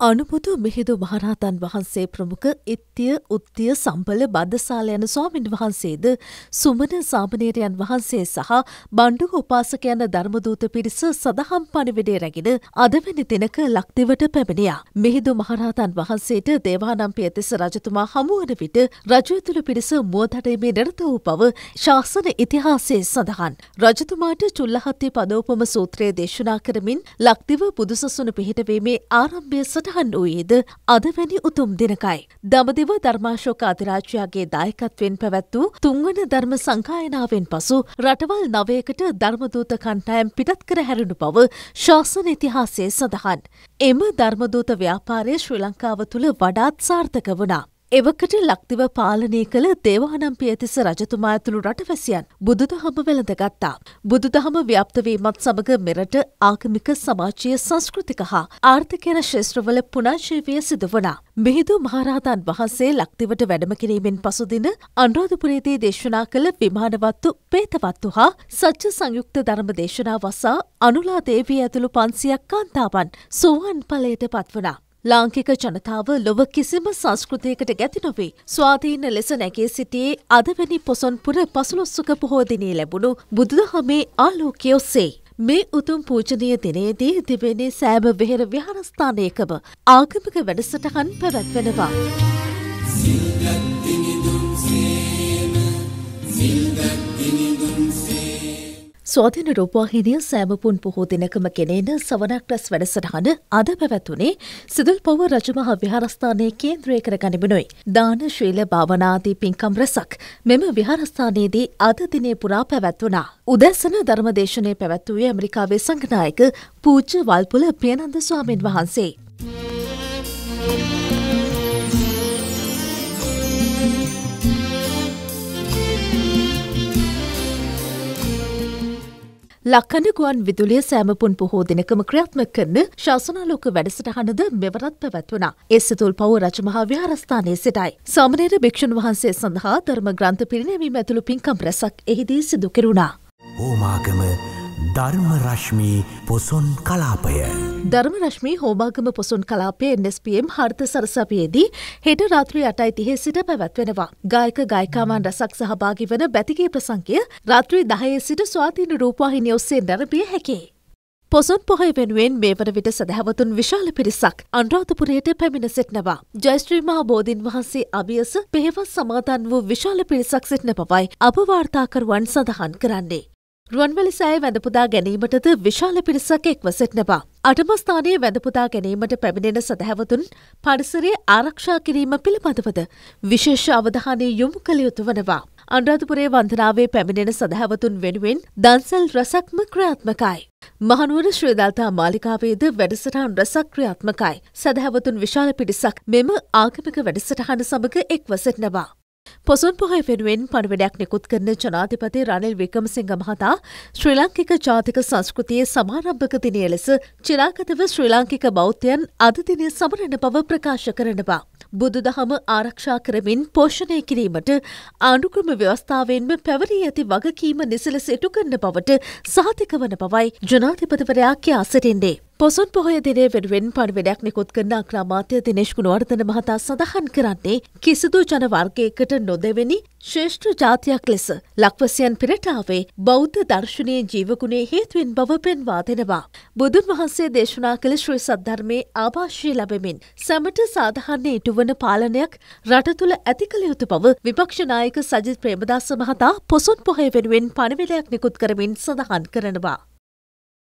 අනුබුදු මිහිදු මහරහතන් වහන්සේ ප්‍රමුඛ ඉත්තිය උත්තිය සම්පල බද්ධසාල යන ස්වාමින් වහන්සේද සුමන සාමනේරයන් වහන්සේ සහ බණ්ඩුක උපාසක යන ධර්මදූත පිරිස සදහම් පණිවිඩේ රැගෙන අදවැනි දිනක ලක්දිවට පැමිණියා. මිහිදු මහරහතන් වහන්සේට දේවානම් පියතිස්ස රජතුමා හමුවන විට රජය තුළ පිරිස මුවදඩීමේ නිරත වූ බව ශාසන ඉතිහාසයේ සඳහන්. රජතුමාට චුල්ලහත්ති පදෝපම සූත්‍රයේ දේශනා කරමින් ලක්දිව බුදුසසුන පිහිටවීමේ ආරම්භය සටහන් වූයේද අදවැනි උතුම් දිනකයි. දමදිව ධර්මාශෝක අධිරාජ්‍යයාගේ දායකත්වෙන් පැවැත් වූ තුන්වන ධර්ම සංකායනාවෙන් පසු රටවල් නවයකට ධර්මදූත කණ්ටායම් පිටත් කර හැරුණු බව ශාසන ඉතිහාසය සඳහන්. එම ධර්මදූත ව්‍යාපාරය ශ්‍රී ලංකාව තුළ වඩාත් සාර්ථක වුණා. එවකට ලක්දිව පාලනය කළ දේවානම් පියතිස රජතුමා ඇතුළු රටවැසියන් බුදුදහම වෙළඳගත්තා. බුදුදහම ව්‍යාප්තවීමත් සමඟ මෙරට ආගමික සමාජය සංස්කෘතික හා ආර්ථකයන ශේත්‍රවල පුනාශීවය සිදු වනා. මිහිදු මහරහතන් වහන්සේ ලක්තිවට වැඩම කිරීමෙන් පසුදින අන්රාධපුරේදී දේශනා කළ විමානවත්තු පේතවත්තු හා සච්ච සංයුක්ත ධර්ම දේශනා වසා අනුලා දේවී ඇතුළු පන්සියක් කාන්තාවන් සුවන් පලයට පත්වනා. ලාංකික ජනතාව ලොව කිසිම සංස්කෘතියකට ගැති නොවේ. ස්වාධීන ලෙස නැගේ සිටියේ අදවැනි පොසොන්පුර පසුලොස්සුක පොහෝදිනී ලැබුණු බුදුදහමේ ආලෝකය ඔස්සේ. මේ උතුම් පූජනය දිනේදී තිබෙනේ සෑම වෙහෙර විහාරස්ථානයකම ආගමික වැඩසටහන් පැවැත්වෙනවා. සිල්ගත්තිනිදුන් සේම සිල්ගත්තිනිදුන් සේ ස්වාධීන රූපවාහිනිය සෑමපුන් පොහෝ දිනකම ගෙනෙන සවනක් රැස් වැඩසටහන අද පැවැත්වුණේ සිදුල් පව රජමහ විහාරස්ථානයේ කේන්ද්‍රය කර ගනිබුණුයි. දාන ශීල භාවනාදී පින්කම් රැසක් මෙම විහාරස්ථානයේදී අද දිනේ පුරා පැවැත්වුණා. උදැසන ධර්මදේශනය පැවැත්වූයේ ඇමරිකාවේ සංඝනායක පූජ්‍ය වල්පුල ප්‍රියනන්ද ස්වාමීන් වහන්සේ. ලක්කඩ ගුවන් විදුලිය සෑමපුන් පොහෝ දෙනකම ක්‍රියාත්ම කරන ශාසනාලෝක වැඩසටහනද මෙවරත් පැවැත්වනා. ඒ සිතුල් පව රජමහා විහාරස්ථානයේ සිටයි. සාමනේර භික්ෂුන් වහන්සේ සඳහා ධර්ම ග්‍රන්ථ පිරිනැවීම ඇතුළු පින්කම් රැසක් එහිදී සිදු කෙරුණා. හෝමාගම ධර්මරශ්මී පොසොන් කලාපය. ධර්මරශ්මී හෝමාගම පොසොන් කලාපය එන්ස්පම් හර්ත සරසපයේදී හෙට රාත්‍රී අටයි තිහේ සිට පැවැත්වෙනවා. ගායක ගයිකාමන් රසක් සහභාගි වන බැතිගේ ප්‍රසංකය රාත්‍රී දහයේ සිට ස්වාතිීන රූපවාහිනි ඔස්සේ නැරබිය හැකේ. පොසොන් පොහොය වෙනුවෙන් මේ වන විට සැදැහවතුන් විශාල පිරිසක් අන්රාධපුරයට පැමිණ සිටනවා. ජයස්ත්‍රීමහා බෝධීන් වහන්සේ අභියස පෙහෙවස් සමාතන් වූ විශාල පිරිසක් සිටන පවයි අපවාර්තාකරුවන් සඳහන් කරන්නේ. රුවන්වැලි සෑය වැඳපුදා ගැනීමටද විශාල පිරිසක් එක්ව සිටනවා. අටමස්ථානයේ වැඳපුදා ගැනීමට පැමිණෙන සදහැවතුන් පරිසරය ආරක්ෂා කිරීම පිළිබඳවද විශේෂ අවධානය යොමු කළ යුතු වනවා. අන්රාධපුරේ වන්දනාවේ පැමිණෙන සදහැවතුන් වෙනුවෙන් දන්සල් රසක්ම ක්‍රියාත්මකයි. මහනුවර ශ්‍රේදල්තා මාලිකාවේද වැඩසටහන් රසක් ක්‍රියාත්මකයි. සදහැවතුන් විශාල පිරිසක් මෙම ආගමික වැඩසටහන සමඟ එක්ව සිටනවා. පොසොන් පොහොය වෙනුවෙන් පණිවිඩයක් නිකුත් කරන ජනාධිපති රනිල් වික්‍රමසිංහ මහතා ශ්‍රී ලාංකික ජාතික සංස්කෘතියේ සමාරම්භක දිනය ලෙස චිරාගතව ශ්‍රී ලාංකික බෞද්ධයන් අද දිනය සමරන බව ප්‍රකාශ කරනවා. බුදුදහම ආරක්ෂා කරමින් පෝෂණය කිරීමට ආණ්ඩුක්‍රම ව්‍යවස්ථාවෙන්ම පැවරී ඇති වගකීම නිසලෙස ඉටු කරන බවට සහතික වන බවයි ජනාධිපතිවරයා කියා සිටින්නේ. පොසොන් පොහොය දිනේ වෙනුවෙන් පණිවිඩයක් නිකුත් කරන අක්‍රාමාත්‍ය දිනේශ් ගුණවර්ධන මහතා සඳහන් කරන්නේ කිසිදු ජනවර්ගයකට නොදෙවෙනි ශ්‍රේෂ්ඨ ජාතියක් ලෙස ලක්වසියන් පිරටාවේ බෞද්ධ දර්ශනයේ ජීවගුණේ හේතුවෙන් බව පෙන්වා දෙනවා. බුදුන් වහන්සේ දේශනා කළ ශ්‍රී සද්ධර්මයේ ආභාෂය ලැබෙමින් සැමට සාධහන්නේ ඉටුවන පාලනයක් රට තුළ ඇති කළ යුතු බව විපක්ෂනායක සජිත් ප්‍රේමදාස මහතා පොසොන් පොහොය වෙනුවෙන් පණිවිඩයක් නිකුත් කරමින් සඳහන් කරනවා.